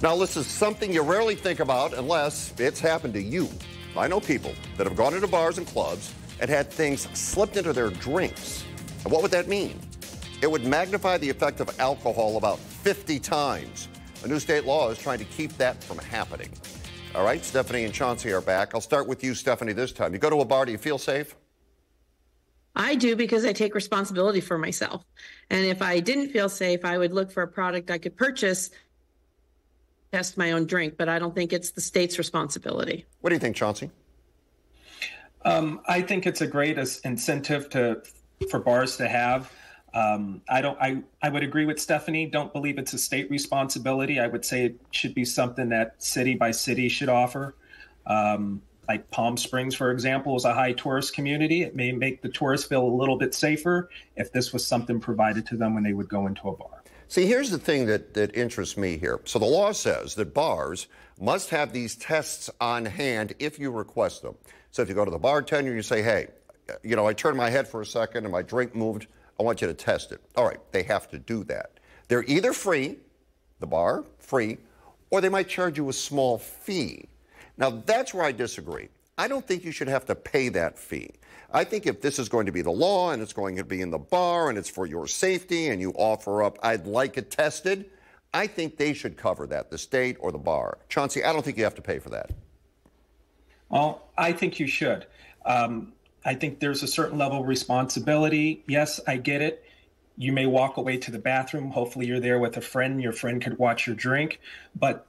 Now, this is something you rarely think about unless it's happened to you. I know people that have gone into bars and clubs and had things slipped into their drinks. And what would that mean? It would magnify the effect of alcohol about 50 times. A new state law is trying to keep that from happening. All right, Stephanie and Chauncey are back. I'll start with you, Stephanie, this time. You go to a bar, do you feel safe? I do because I take responsibility for myself. And if I didn't feel safe, I would look for a product I could purchase, test my own drink, but I don't think it's the state's responsibility. What do you think, Chauncey? Um, I think it's a great incentive to for bars to have. Um, I don't. I I would agree with Stephanie. Don't believe it's a state responsibility. I would say it should be something that city by city should offer. Um, like Palm Springs, for example, is a high tourist community. It may make the tourists feel a little bit safer if this was something provided to them when they would go into a bar. See, here's the thing that, that interests me here. So the law says that bars must have these tests on hand if you request them. So if you go to the bartender and you say, hey, you know, I turned my head for a second and my drink moved, I want you to test it. All right, they have to do that. They're either free, the bar, free, or they might charge you a small fee. Now, that's where I disagree. I don't think you should have to pay that fee. I think if this is going to be the law and it's going to be in the bar and it's for your safety and you offer up, I'd like it tested, I think they should cover that, the state or the bar. Chauncey, I don't think you have to pay for that. Well, I think you should. Um, I think there's a certain level of responsibility. Yes, I get it. You may walk away to the bathroom. Hopefully, you're there with a friend. Your friend could watch your drink. But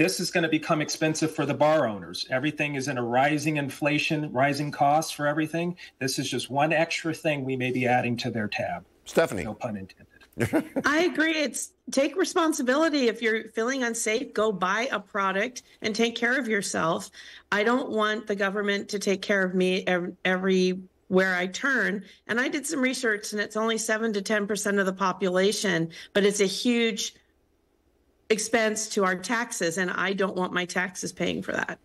this is going to become expensive for the bar owners. Everything is in a rising inflation, rising costs for everything. This is just one extra thing we may be adding to their tab. Stephanie. No pun intended. I agree. It's take responsibility. If you're feeling unsafe, go buy a product and take care of yourself. I don't want the government to take care of me every, every where I turn. And I did some research, and it's only seven to ten percent of the population, but it's a huge expense to our taxes, and I don't want my taxes paying for that.